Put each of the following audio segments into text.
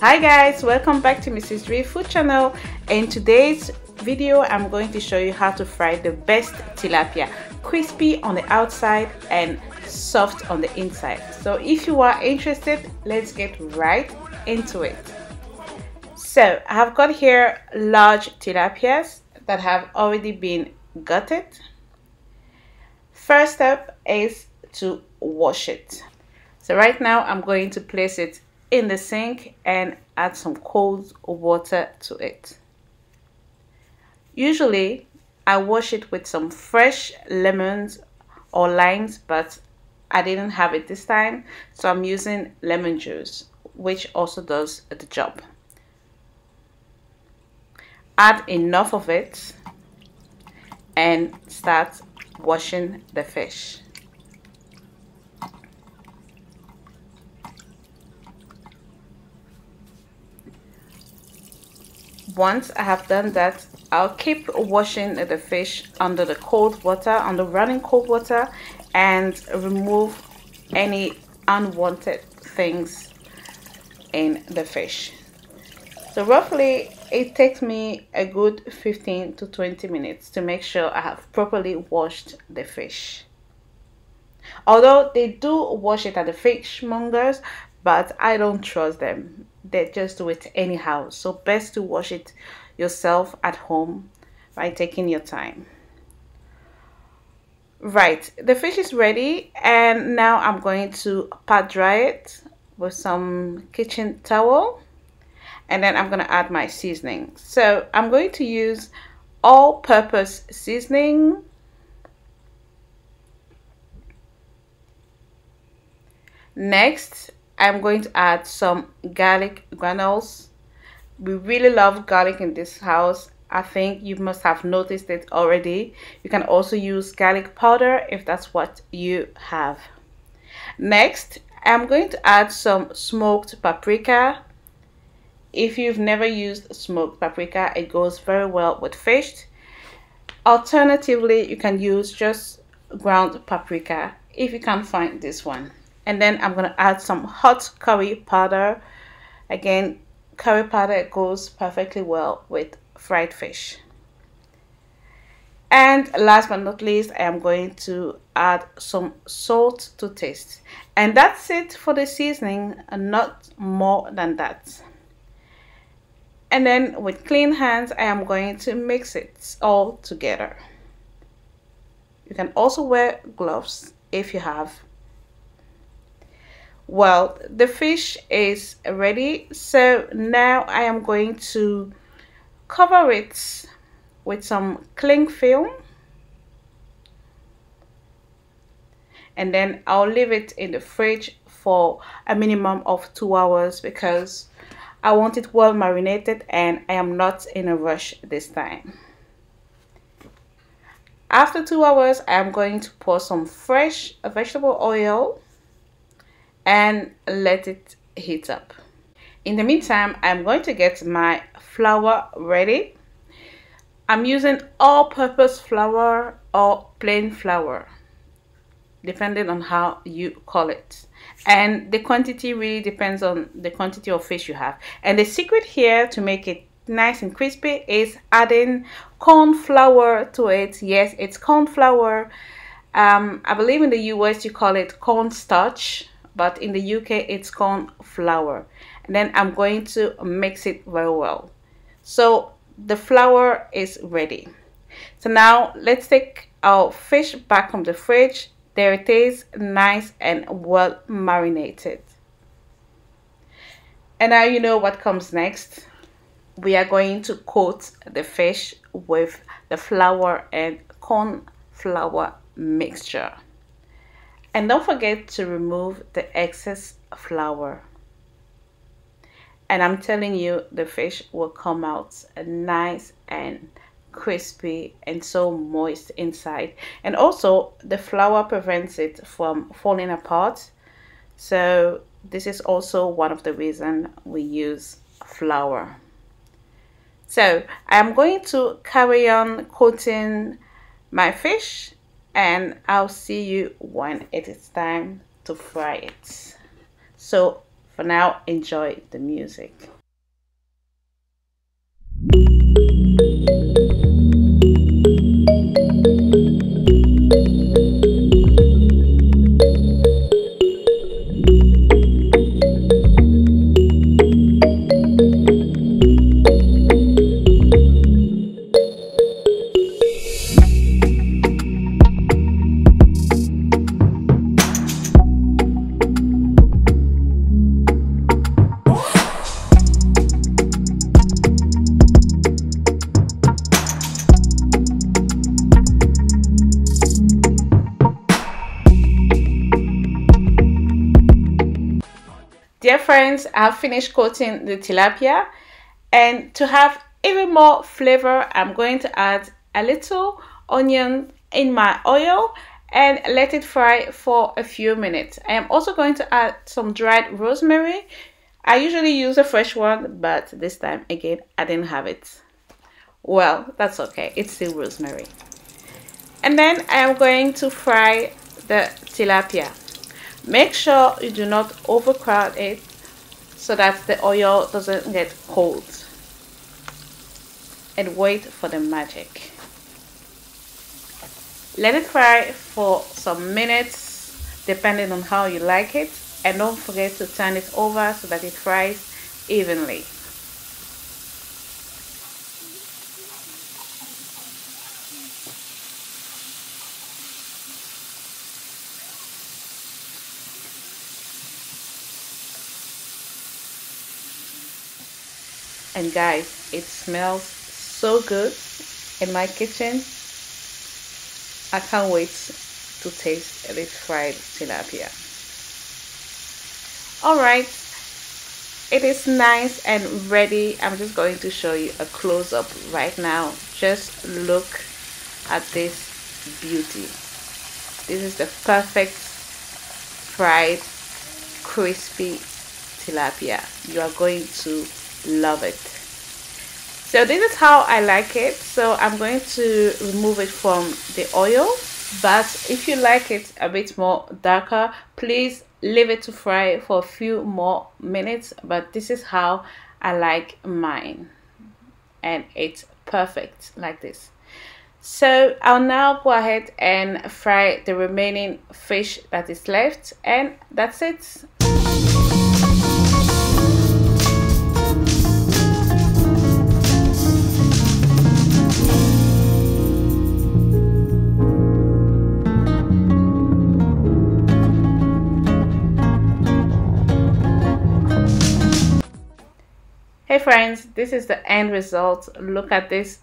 Hi guys, welcome back to Mrs. Dre Food Channel. In today's video, I'm going to show you how to fry the best tilapia. Crispy on the outside and soft on the inside. So if you are interested, let's get right into it. So I have got here large tilapias that have already been gutted. First step is to wash it. So right now I'm going to place it in the sink and add some cold water to it. Usually I wash it with some fresh lemons or limes but I didn't have it this time so I'm using lemon juice which also does the job. Add enough of it and start washing the fish. Once I have done that I'll keep washing the fish under the cold water under running cold water and remove any unwanted things in the fish. So roughly it takes me a good 15 to 20 minutes to make sure I have properly washed the fish. Although they do wash it at the fishmongers but I don't trust them they just do it anyhow. So best to wash it yourself at home by taking your time. Right the fish is ready and now I'm going to pat dry it with some kitchen towel and then I'm going to add my seasoning. So I'm going to use all-purpose seasoning. Next I'm going to add some garlic granules. We really love garlic in this house. I think you must have noticed it already. You can also use garlic powder if that's what you have. Next, I'm going to add some smoked paprika. If you've never used smoked paprika, it goes very well with fish. Alternatively, you can use just ground paprika if you can't find this one and then I'm gonna add some hot curry powder. Again curry powder goes perfectly well with fried fish. And last but not least I am going to add some salt to taste. And that's it for the seasoning not more than that. And then with clean hands I am going to mix it all together. You can also wear gloves if you have well the fish is ready so now I am going to cover it with some cling film. And then I'll leave it in the fridge for a minimum of two hours because I want it well marinated and I am not in a rush this time. After two hours I am going to pour some fresh vegetable oil and let it heat up. In the meantime, I'm going to get my flour ready. I'm using all-purpose flour or plain flour, depending on how you call it. And the quantity really depends on the quantity of fish you have. And the secret here to make it nice and crispy is adding corn flour to it. Yes, it's corn flour. Um, I believe in the US you call it cornstarch but in the UK it's corn flour. And then I'm going to mix it very well. So the flour is ready. So now let's take our fish back from the fridge. There it is nice and well marinated. And now you know what comes next. We are going to coat the fish with the flour and corn flour mixture and don't forget to remove the excess flour. And I'm telling you, the fish will come out nice and crispy and so moist inside. And also, the flour prevents it from falling apart. So this is also one of the reasons we use flour. So I'm going to carry on coating my fish and I'll see you when it is time to fry it. So For now, enjoy the music. Dear friends, I have finished coating the tilapia and to have even more flavor, I'm going to add a little onion in my oil and let it fry for a few minutes. I am also going to add some dried rosemary. I usually use a fresh one, but this time again, I didn't have it. Well, that's okay. It's still rosemary. And then I am going to fry the tilapia. Make sure you do not overcrowd it so that the oil doesn't get cold. And wait for the magic. Let it fry for some minutes depending on how you like it and don't forget to turn it over so that it fries evenly. And guys it smells so good in my kitchen. I can't wait to taste this fried tilapia. Alright it is nice and ready. I'm just going to show you a close-up right now. Just look at this beauty. This is the perfect fried crispy tilapia. You are going to love it. So this is how I like it. So I'm going to remove it from the oil. But if you like it a bit more darker please leave it to fry for a few more minutes. But this is how I like mine. And it's perfect like this. So I'll now go ahead and fry the remaining fish that is left. And that's it friends this is the end result. Look at this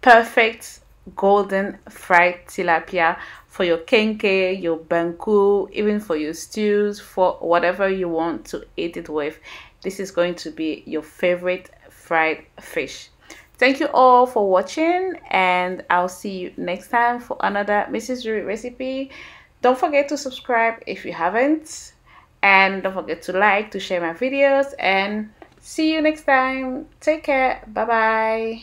perfect golden fried tilapia for your kenkey your banku even for your stews for whatever you want to eat it with. This is going to be your favorite fried fish. Thank you all for watching and i'll see you next time for another mrs Drewry recipe. Don't forget to subscribe if you haven't and don't forget to like to share my videos and See you next time. Take care. Bye bye.